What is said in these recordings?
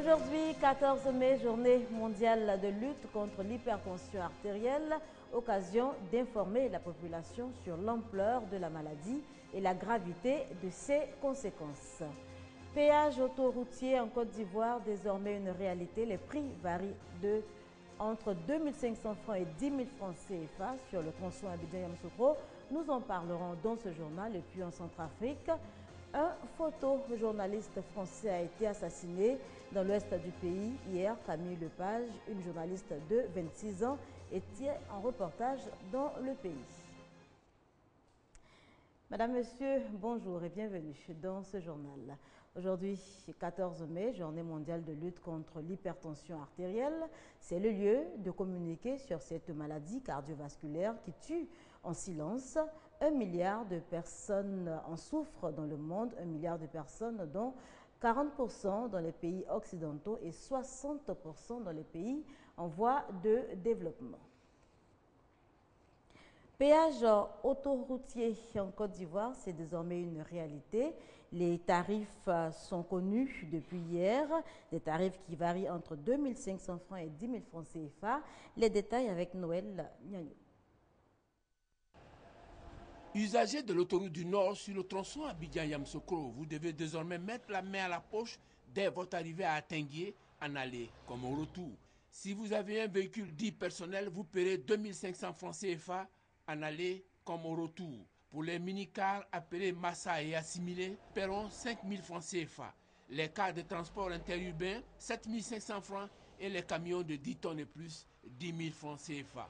Aujourd'hui, 14 mai, journée mondiale de lutte contre l'hypertension artérielle, occasion d'informer la population sur l'ampleur de la maladie et la gravité de ses conséquences. Péage autoroutier en Côte d'Ivoire, désormais une réalité. Les prix varient de entre 2500 francs et 10 000 francs CFA sur le tronçon Abidjan-Yamsoukro. Nous en parlerons dans ce journal. Et puis en Centrafrique, un photojournaliste français a été assassiné dans l'ouest du pays hier. Camille Lepage, une journaliste de 26 ans, était en reportage dans le pays. Madame, Monsieur, bonjour et bienvenue dans ce journal. Aujourd'hui, 14 mai, journée mondiale de lutte contre l'hypertension artérielle. C'est le lieu de communiquer sur cette maladie cardiovasculaire qui tue en silence. Un milliard de personnes en souffrent dans le monde, un milliard de personnes dont 40% dans les pays occidentaux et 60% dans les pays en voie de développement. Péage autoroutier en Côte d'Ivoire, c'est désormais une réalité. Les tarifs sont connus depuis hier, des tarifs qui varient entre 2500 francs et 10 000 francs CFA. Les détails avec Noël Nyagno. Usagers de l'autoroute du Nord sur le tronçon Abidjan-Yamsokro, vous devez désormais mettre la main à la poche dès votre arrivée à Atenguier, en aller comme au retour. Si vous avez un véhicule dit personnel, vous paierez 2500 francs CFA en aller comme au retour. Pour les mini-cars appelés Massa et assimilés, paieront 5000 francs CFA. Les cars de transport interurbain, 7500 francs et les camions de 10 tonnes et plus, 10 000 francs CFA.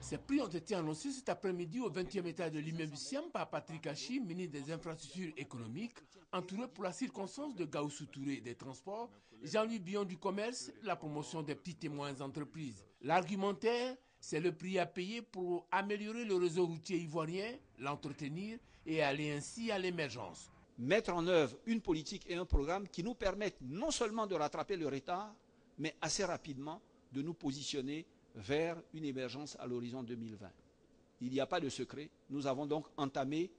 Ces prix ont été annoncés cet après-midi au 20e étage de l'immeuble Siam par Patrick Hachi, ministre des Infrastructures économiques, entouré pour la circonstance de Gaussou Touré des Transports, Jean-Louis Bion du Commerce, la promotion des petites et moyennes entreprises. L'argumentaire, c'est le prix à payer pour améliorer le réseau routier ivoirien, l'entretenir et aller ainsi à l'émergence. Mettre en œuvre une politique et un programme qui nous permettent non seulement de rattraper le retard, mais assez rapidement de nous positionner vers une émergence à l'horizon 2020. Il n'y a pas de secret. Nous avons donc entamé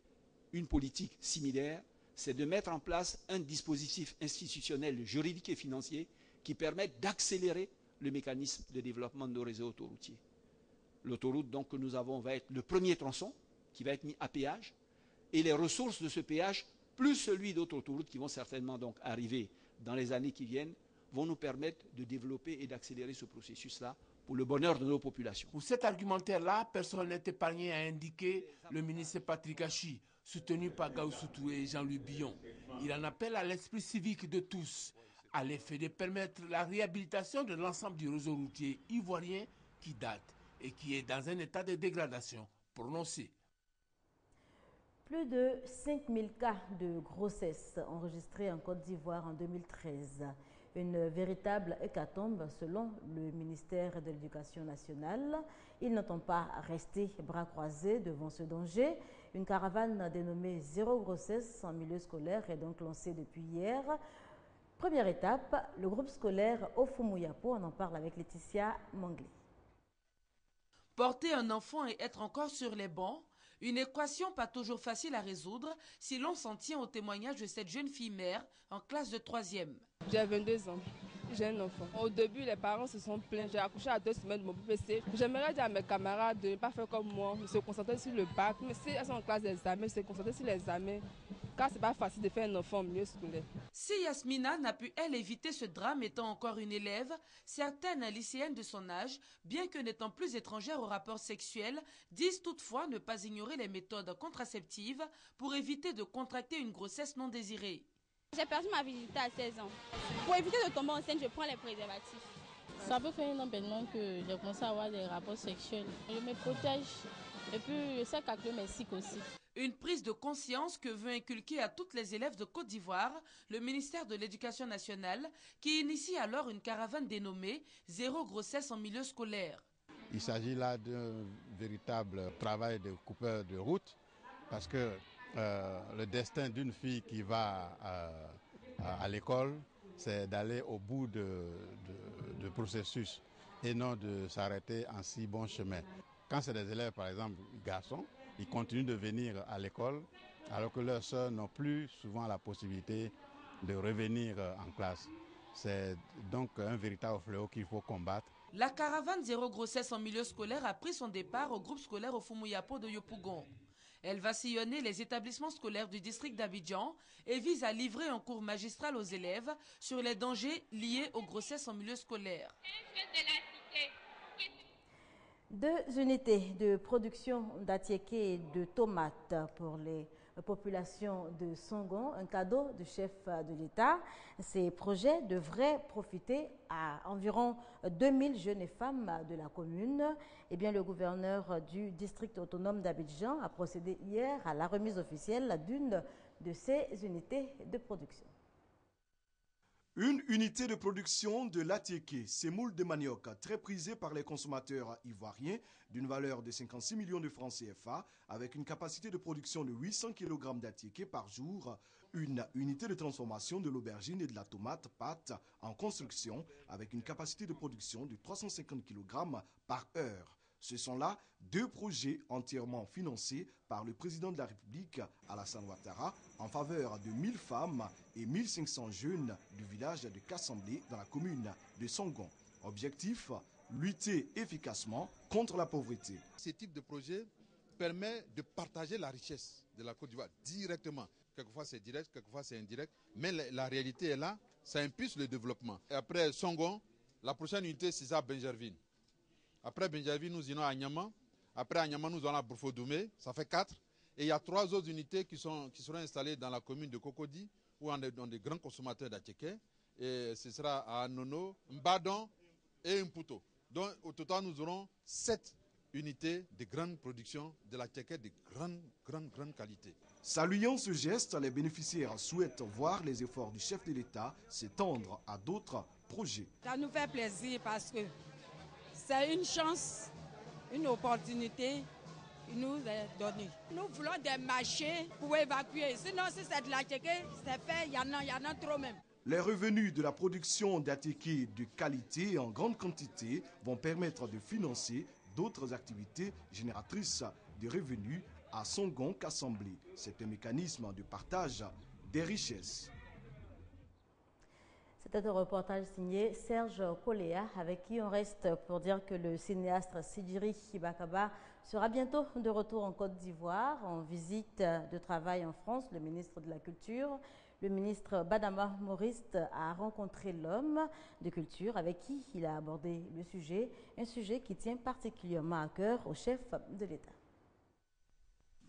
une politique similaire, c'est de mettre en place un dispositif institutionnel, juridique et financier qui permette d'accélérer le mécanisme de développement de nos réseaux autoroutiers. L'autoroute donc que nous avons va être le premier tronçon qui va être mis à péage et les ressources de ce péage plus celui d'autres autoroutes qui vont certainement donc arriver dans les années qui viennent vont nous permettre de développer et d'accélérer ce processus-là pour le bonheur de nos populations. Pour cet argumentaire-là, personne n'est épargné, a indiqué le ministre Patrick Hachi, soutenu par Gaussou Touré et Jean-Louis Billon. Il en appelle à l'esprit civique de tous, à l'effet de permettre la réhabilitation de l'ensemble du réseau routier ivoirien qui date et qui est dans un état de dégradation prononcé. Plus de 5000 cas de grossesse enregistrés en Côte d'Ivoire en 2013. Une véritable hécatombe selon le ministère de l'Éducation nationale. Il n'entend pas rester bras croisés devant ce danger. Une caravane dénommée Zéro grossesse en milieu scolaire est donc lancée depuis hier. Première étape, le groupe scolaire Ofumouyapo, on en parle avec Laetitia Manglé. Porter un enfant et être encore sur les bancs, une équation pas toujours facile à résoudre si l'on s'en tient au témoignage de cette jeune fille mère en classe de troisième. J'ai 22 ans. J'ai un enfant. Au début, les parents se sont plaints. J'ai accouché à deux semaines de mon PC. J'aimerais dire à mes camarades de ne pas faire comme moi, de se concentrer sur le bac. Mais si elles sont en classe d'examen, se concentrer sur les examens. Car c'est pas facile de faire un enfant mieux scolaire. Si Yasmina n'a pu, elle, éviter ce drame étant encore une élève, certaines lycéennes de son âge, bien que n'étant plus étrangères aux rapports sexuels, disent toutefois ne pas ignorer les méthodes contraceptives pour éviter de contracter une grossesse non désirée. J'ai perdu ma virginité à 16 ans. Pour éviter de tomber enceinte, je prends les préservatifs. Ça peut faire un an maintenant que j'ai commencé à avoir des rapports sexuels. Je me protège et puis je sais qu'avec mes cycles aussi. Une prise de conscience que veut inculquer à toutes les élèves de Côte d'Ivoire le ministère de l'Éducation nationale qui initie alors une caravane dénommée Zéro grossesse en milieu scolaire. Il s'agit là d'un véritable travail de coupeur de route parce que euh, le destin d'une fille qui va euh, à, l'école, c'est d'aller au bout de, de, processus et non de s'arrêter en si bon chemin. Quand c'est des élèves, par exemple, garçons, ils continuent de venir à l'école alors que leurs sœurs n'ont plus souvent la possibilité de revenir en classe. C'est donc un véritable fléau qu'il faut combattre. La caravane zéro grossesse en milieu scolaire a pris son départ au groupe scolaire au Fumuyapo de Yopougon. Elle va sillonner les établissements scolaires du district d'Abidjan et vise à livrer un cours magistral aux élèves sur les dangers liés aux grossesses en milieu scolaire. Deux unités de production d'atiéké et de tomates pour les populations de Songon, un cadeau du chef de l'État. Ces projets devraient profiter à environ 2000 jeunes et femmes de la commune. Eh bien, le gouverneur du district autonome d'Abidjan a procédé hier à la remise officielle d'une de ces unités de production. Une unité de production de l'atiéké, semoule de manioc, très prisée par les consommateurs ivoiriens, d'une valeur de 56 millions de francs CFA, avec une capacité de production de 800 kg d'atiéké par jour, une unité de transformation de l'aubergine et de la tomate pâte en construction, avec une capacité de production de 350 kg par heure. Ce sont là deux projets entièrement financés par le président de la République, Alassane Ouattara, en faveur de 1000 femmes et 1500 jeunes du village de Kassamblé dans la commune de Songon. Objectif lutter efficacement contre la pauvreté. Ce type de projet permet de partager la richesse de la Côte d'Ivoire directement. Quelquefois c'est direct, quelquefois c'est indirect, mais la, réalité est là, ça impulse le développement. Et après Songon, la prochaine unité c'est ça Benjervine. Après Benjavi, nous irons à Nyama. Après à Nyama, nous allons à Bourfodoumé. Ça fait quatre. Et il y a trois autres unités qui, sont, qui seront installées dans la commune de Cocody, où on est dans des grands consommateurs d'Atcheke. Et ce sera à Nono, Mbadon et Mputo. Donc au total, nous aurons sept unités de grande production de l'Atcheke de grande, grande, grande qualité. Saluant ce geste, les bénéficiaires souhaitent voir les efforts du chef de l'État s'étendre à d'autres projets. Ça nous fait plaisir parce que c'est une chance, une opportunité qui nous est donnée. Nous voulons des marchés pour évacuer. Sinon, si c'est de la c'est fait, il y, en a, trop même. Les revenus de la production d'atiké de qualité en grande quantité vont permettre de financer d'autres activités génératrices de revenus à Songon qu'Assemblée. C'est un mécanisme de partage des richesses. C'était un reportage signé Serge Koléa, avec qui on reste pour dire que le cinéaste Sidiri Bakaba sera bientôt de retour en Côte d'Ivoire en visite de travail en France. Le ministre de la Culture, le ministre Badama Maurice, a rencontré l'homme de culture avec qui il a abordé le sujet, un sujet qui tient particulièrement à cœur au chef de l'État.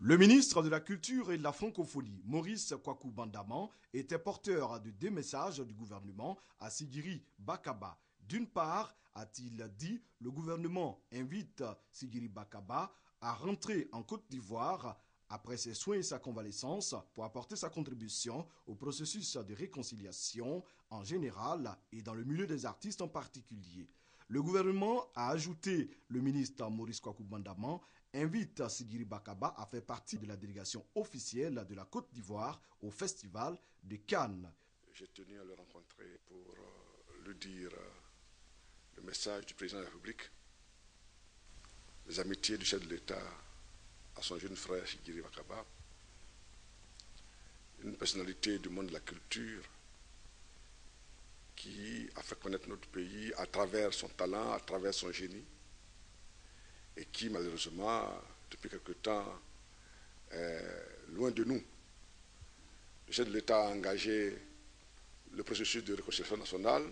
Le ministre de la Culture et de la Francophonie, Maurice Kwaku Bandaman, était porteur de deux messages du gouvernement à Sigiri Bakaba. D'une part, a-t-il dit, le gouvernement invite Sigiri Bakaba à rentrer en Côte d'Ivoire après ses soins et sa convalescence pour apporter sa contribution au processus de réconciliation en général et dans le milieu des artistes en particulier. Le gouvernement a ajouté le ministre Maurice Kwaku Bandaman invite Sigiri Bakaba à faire partie de la délégation officielle de la Côte d'Ivoire au Festival de Cannes. J'ai tenu à le rencontrer pour euh, lui dire euh, le message du président de la République, les amitiés du chef de l'État à son jeune frère Sigiri Bakaba, une personnalité du monde de la culture qui a fait connaître notre pays à travers son talent, à travers son génie et qui malheureusement, depuis quelque temps, est loin de nous. Le chef de l'État a engagé le processus de réconciliation nationale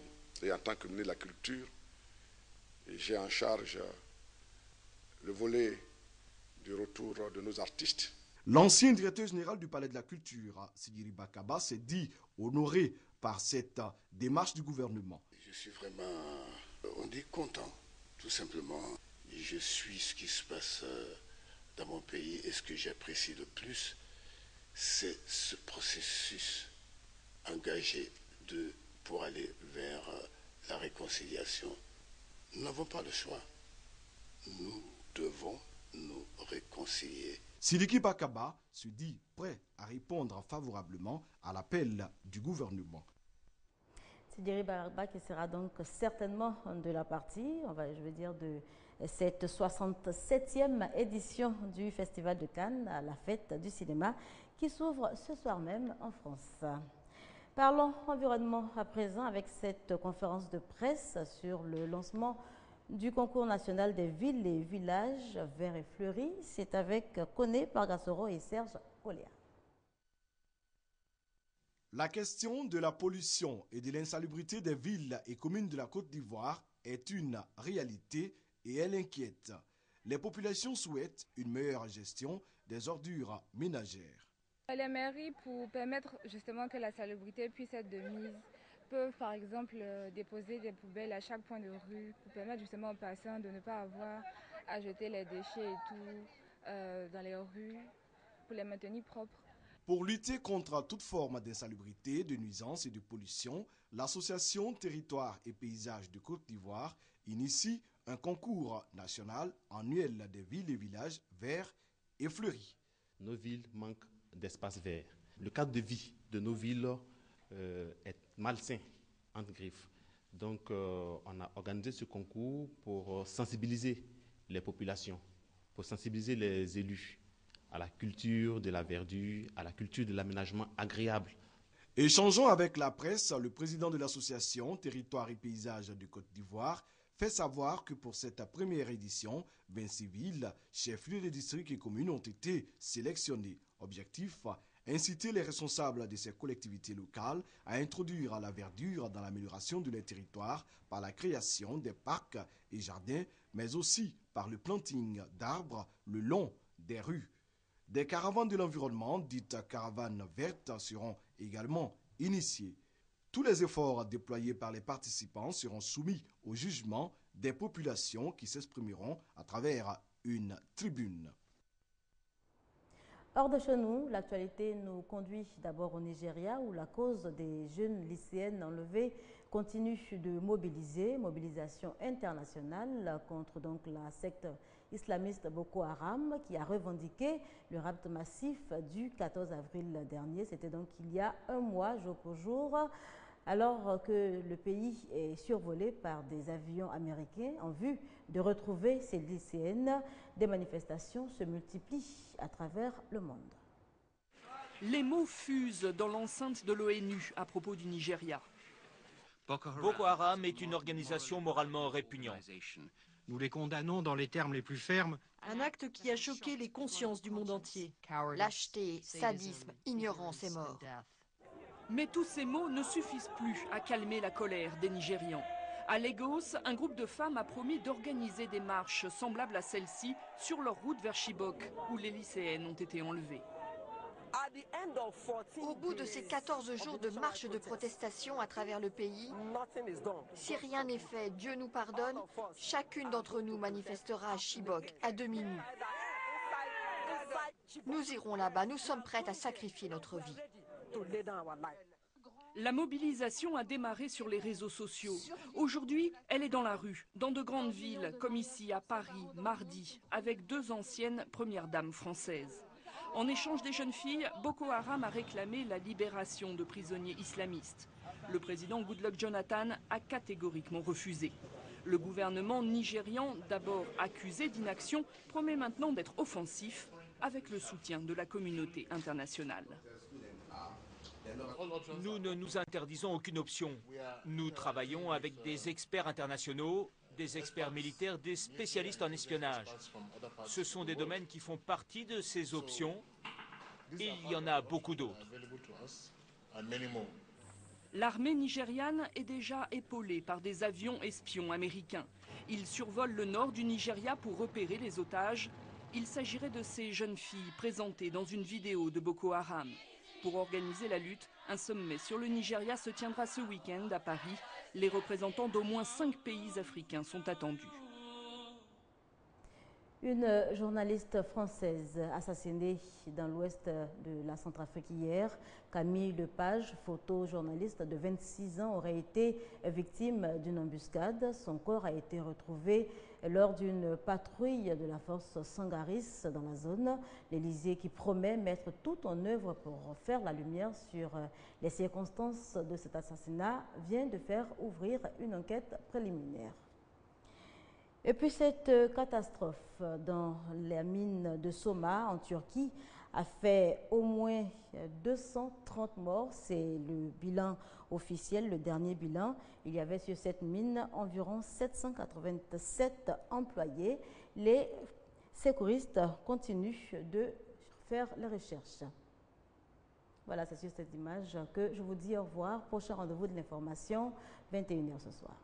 et en tant que ministre de la Culture, j'ai en charge le volet du retour de nos artistes. L'ancien directeur général du Palais de la Culture, Sigiri Bakaba, s'est dit honoré par cette démarche du gouvernement. Je suis vraiment, on dit content, tout simplement je suis ce qui se passe dans mon pays et ce que j'apprécie le plus, c'est ce processus engagé de, pour aller vers la réconciliation. Nous n'avons pas le choix. Nous devons nous réconcilier. Sidiki Bakaba se dit prêt à répondre favorablement à l'appel du gouvernement. Sidiri Bakaba qui sera donc certainement de la partie, on va, je veux dire, de cette 67e édition du Festival de Cannes, la fête du cinéma, qui s'ouvre ce soir même en France. Parlons environnement à présent avec cette conférence de presse sur le lancement du concours national des villes et villages verts et fleuris. C'est avec Koné Pargassoro et Serge Oléa. La question de la pollution et de l'insalubrité des villes et communes de la Côte d'Ivoire est une réalité et elle inquiète. Les populations souhaitent une meilleure gestion des ordures ménagères. Les mairies, pour permettre justement que la salubrité puisse être de mise, peuvent par exemple euh, déposer des poubelles à chaque point de rue pour permettre justement aux passants de ne pas avoir à jeter les déchets et tout euh, dans les rues, pour les maintenir propres. Pour lutter contre toute forme d'insalubrité, de nuisance et de pollution, l'association Territoire et Paysages de Côte d'Ivoire initie un concours national annuel des villes et villages verts et fleuris. Nos villes manquent d'espace vert. Le cadre de vie de nos villes euh, est malsain, entre griffes. Donc, euh, on a organisé ce concours pour sensibiliser les populations, pour sensibiliser les élus à la culture de la verdure, à la culture de l'aménagement agréable. Échangeant avec la presse, le président de l'association Territoire et Paysages de Côte d'Ivoire fait savoir que pour cette première édition, 26 villes, chefs-lieux de districts et communes ont été sélectionnés. Objectif inciter les responsables de ces collectivités locales à introduire la verdure dans l'amélioration de leurs territoires par la création des parcs et jardins, mais aussi par le planting d'arbres le long des rues. Des caravanes de l'environnement, dites caravanes vertes, seront également initiées. Tous les efforts déployés par les participants seront soumis au jugement des populations qui s'exprimeront à travers une tribune. Hors de chez nous, l'actualité nous conduit d'abord au Nigeria où la cause des jeunes lycéennes enlevées continue de mobiliser, mobilisation internationale contre donc la secte islamiste Boko Haram qui a revendiqué le rapt massif du 14 avril dernier. C'était donc il y a un mois, jour pour jour alors que le pays est survolé par des avions américains en vue de retrouver ces lycéennes, des manifestations se multiplient à travers le monde. Les mots fusent dans l'enceinte de l'ONU à propos du Nigeria. Boko Haram est une organisation moralement répugnante. Nous les condamnons dans les termes les plus fermes. Un acte qui a choqué les consciences du monde entier. Lâcheté, sadisme, ignorance et mort. Mais tous ces mots ne suffisent plus à calmer la colère des Nigérians. À Lagos, un groupe de femmes a promis d'organiser des marches semblables à celle-ci sur leur route vers Chibok, où les lycéennes ont été enlevées. Au bout de ces 14 jours de marche de protestation à travers le pays, si rien n'est fait, Dieu nous pardonne, chacune d'entre nous manifestera à Chibok à demi nu. Nous irons là-bas, nous sommes prêtes à sacrifier notre vie. La mobilisation a démarré sur les réseaux sociaux. Aujourd'hui, elle est dans la rue, dans de grandes villes, comme ici à Paris, mardi, avec deux anciennes premières dames françaises. En échange des jeunes filles, Boko Haram a réclamé la libération de prisonniers islamistes. Le président Goodluck Jonathan a catégoriquement refusé. Le gouvernement nigérian, d'abord accusé d'inaction, promet maintenant d'être offensif avec le soutien de la communauté internationale. Nous ne nous interdisons aucune option. Nous travaillons avec des experts internationaux, des experts militaires, des spécialistes en espionnage. Ce sont des domaines qui font partie de ces options et il y en a beaucoup d'autres. L'armée nigériane est déjà épaulée par des avions espions américains. Ils survolent le nord du Nigeria pour repérer les otages. Il s'agirait de ces jeunes filles présentées dans une vidéo de Boko Haram. Pour organiser la lutte, un sommet sur le Nigeria se tiendra ce week-end à Paris. Les représentants d'au moins cinq pays africains sont attendus. Une journaliste française assassinée dans l'ouest de la Centrafrique hier, Camille Lepage, photojournaliste de 26 ans, aurait été victime d'une embuscade. Son corps a été retrouvé lors d'une patrouille de la force Sangaris dans la zone. L'Élysée qui promet mettre tout en œuvre pour faire la lumière sur les circonstances de cet assassinat vient de faire ouvrir une enquête préliminaire. Et puis cette catastrophe dans la mine de Soma en Turquie a fait au moins 230 morts. C'est le bilan officiel, le dernier bilan. Il y avait sur cette mine environ 787 employés. Les secouristes continuent de faire les recherches. Voilà, c'est sur cette image que je vous dis au revoir. Prochain rendez-vous de l'information, 21h ce soir.